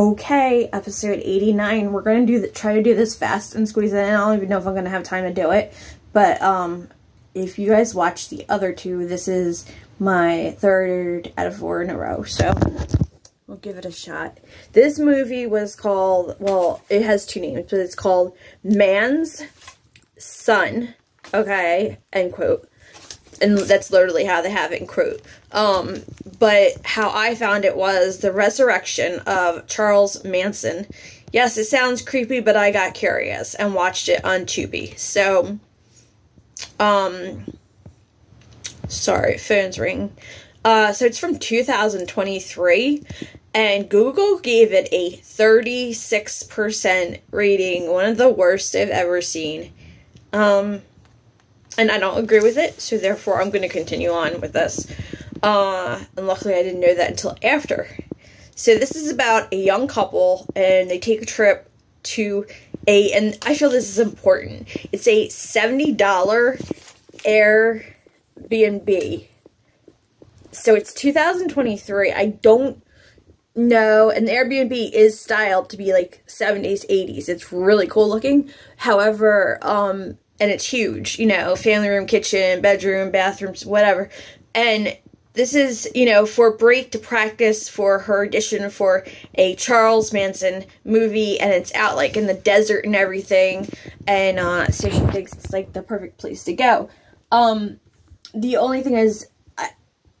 Okay, episode 89. We're going to do the, try to do this fast and squeeze it in. I don't even know if I'm going to have time to do it. But um, if you guys watch the other two, this is my third out of four in a row. So we'll give it a shot. This movie was called, well, it has two names, but it's called Man's Son. Okay, end quote and that's literally how they have it in quote. Um, but how I found it was the resurrection of Charles Manson. Yes, it sounds creepy, but I got curious and watched it on Tubi. So, um, sorry, phone's ring. Uh, so it's from 2023, and Google gave it a 36% rating, one of the worst I've ever seen. Um, and I don't agree with it, so therefore I'm going to continue on with this. Uh, and luckily I didn't know that until after. So this is about a young couple, and they take a trip to a, and I feel this is important. It's a $70 Airbnb. So it's 2023. I don't know, and the Airbnb is styled to be like 70s, 80s. It's really cool looking. However, um, and it's huge, you know, family room, kitchen, bedroom, bathrooms, whatever. And this is, you know, for break to practice for her audition for a Charles Manson movie, and it's out like in the desert and everything. And uh, so she thinks it's like the perfect place to go. Um, the only thing is, I,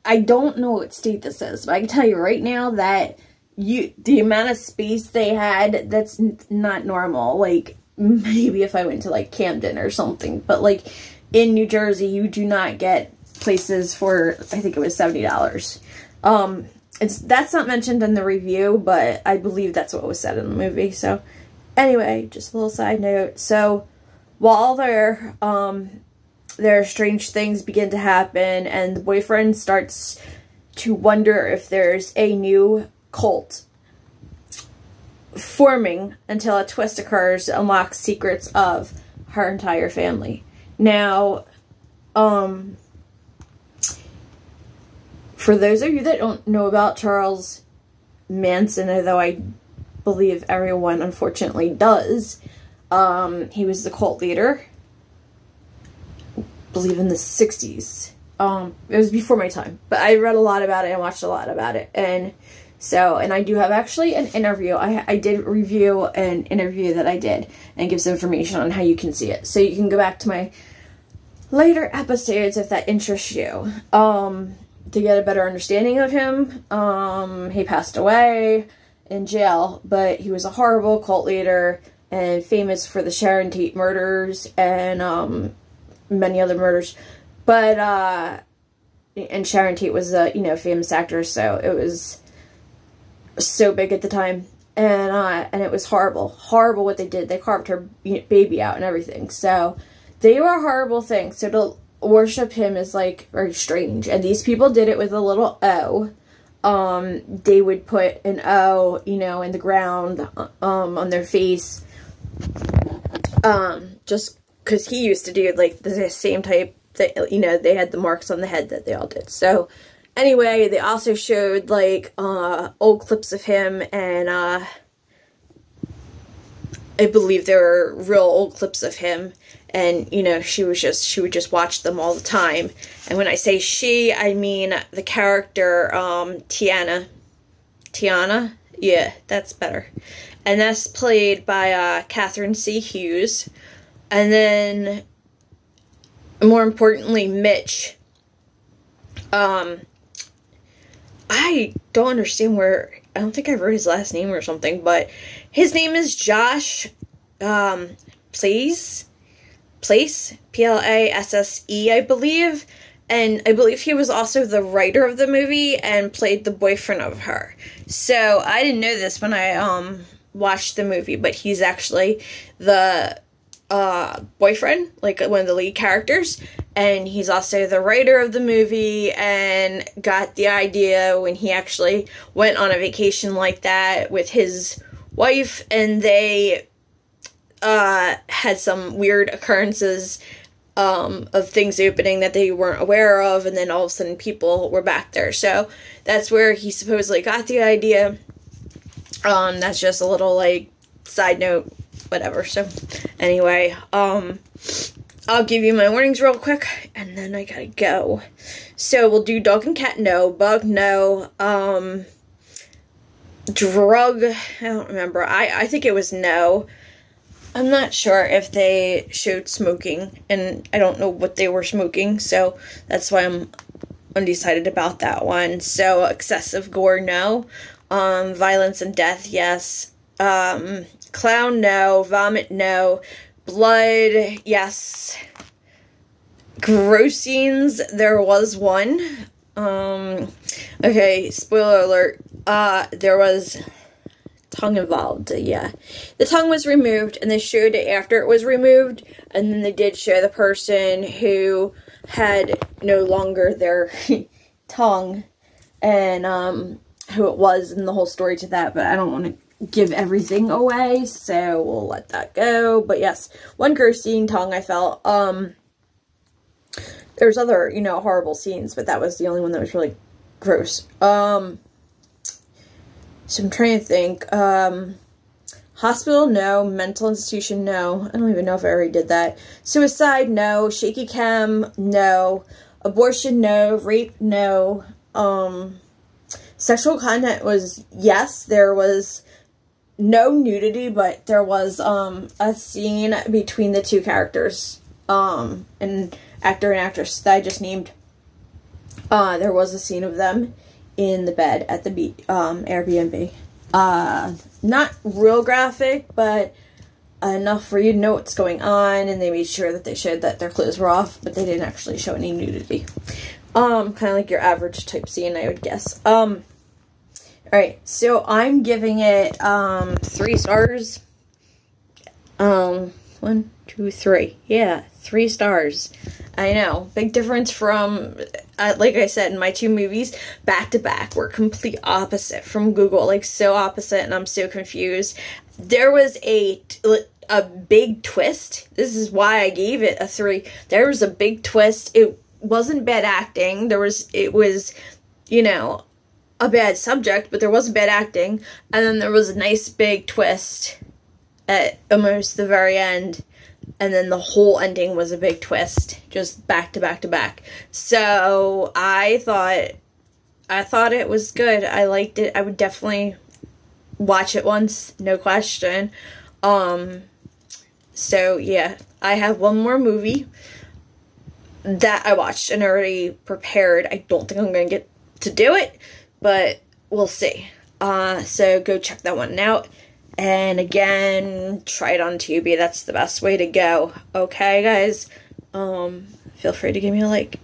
I don't know what state this is, but I can tell you right now that you the amount of space they had that's not normal. Like maybe if I went to like Camden or something. But like in New Jersey, you do not get places for I think it was seventy dollars. Um, it's that's not mentioned in the review, but I believe that's what was said in the movie. So anyway, just a little side note. So while they're um there strange things begin to happen and the boyfriend starts to wonder if there's a new cult forming until a twist occurs unlocks secrets of her entire family. Now, um, for those of you that don't know about Charles Manson, although I believe everyone unfortunately does, um, he was the cult leader, I believe in the 60s. Um, it was before my time, but I read a lot about it and watched a lot about it, and so, and I do have actually an interview. I, I did review an interview that I did and gives information on how you can see it. So you can go back to my later episodes if that interests you. Um, to get a better understanding of him. Um, he passed away in jail, but he was a horrible cult leader and famous for the Sharon Tate murders and um, many other murders. But, uh, and Sharon Tate was a, you know, famous actor, so it was so big at the time. And uh, and it was horrible. Horrible what they did. They carved her baby out and everything. So they were horrible things. So to worship him is like very strange. And these people did it with a little O. Um, they would put an O, you know, in the ground, um, on their face. Um, just because he used to do like the same type that, you know, they had the marks on the head that they all did. So, Anyway, they also showed, like, uh, old clips of him, and, uh, I believe there were real old clips of him, and, you know, she was just, she would just watch them all the time. And when I say she, I mean the character, um, Tiana. Tiana? Yeah, that's better. And that's played by, uh, Catherine C. Hughes. And then, more importantly, Mitch. Um, I don't understand where I don't think I wrote his last name or something, but his name is Josh um please place P L A S S E I believe and I believe he was also the writer of the movie and played the boyfriend of her. So I didn't know this when I um watched the movie, but he's actually the uh, boyfriend, like one of the lead characters, and he's also the writer of the movie and got the idea when he actually went on a vacation like that with his wife, and they uh, had some weird occurrences um, of things opening that they weren't aware of, and then all of a sudden people were back there. So that's where he supposedly got the idea Um, that's just a little like side note, whatever. So, anyway, um, I'll give you my warnings real quick, and then I gotta go. So we'll do dog and cat, no. Bug, no. Um, drug, I don't remember. I I think it was no. I'm not sure if they showed smoking, and I don't know what they were smoking, so that's why I'm undecided about that one. So excessive gore, no. Um, violence and death, yes. Um, clown, no. Vomit, no. Blood, yes. Gross scenes, there was one. Um, okay, spoiler alert. Uh, there was tongue involved. Yeah. The tongue was removed and they showed it after it was removed and then they did show the person who had no longer their tongue and um who it was and the whole story to that, but I don't want to give everything away, so we'll let that go. But yes, one gross scene tongue I felt. Um there's other, you know, horrible scenes, but that was the only one that was really gross. Um so I'm trying to think. Um, hospital, no. Mental institution, no. I don't even know if I already did that. Suicide, no. Shaky cam, no. Abortion, no. Rape, no. Um, sexual content was yes. There was no nudity, but there was um, a scene between the two characters. Um, an actor and actress that I just named. Uh, there was a scene of them in the bed at the B, um, Airbnb. Uh, not real graphic, but enough for you to know what's going on, and they made sure that they showed that their clothes were off, but they didn't actually show any nudity. Um, kind of like your average type scene, I would guess. Um, alright, so I'm giving it, um, three stars. Um, one, two, three. Yeah, three stars. I know. Big difference from, uh, like I said, in my two movies, back to back, were complete opposite from Google. Like, so opposite, and I'm so confused. There was a, a big twist. This is why I gave it a three. There was a big twist. It wasn't bad acting. There was, it was, you know, a bad subject, but there wasn't bad acting. And then there was a nice big twist at almost the very end and then the whole ending was a big twist just back to back to back. So i thought i thought it was good. I liked it. I would definitely watch it once no question. Um so yeah i have one more movie that i watched and already prepared. I don't think i'm gonna get to do it but we'll see uh so go check that one out and again, try it on Tubi. That's the best way to go. Okay, guys? Um, feel free to give me a like.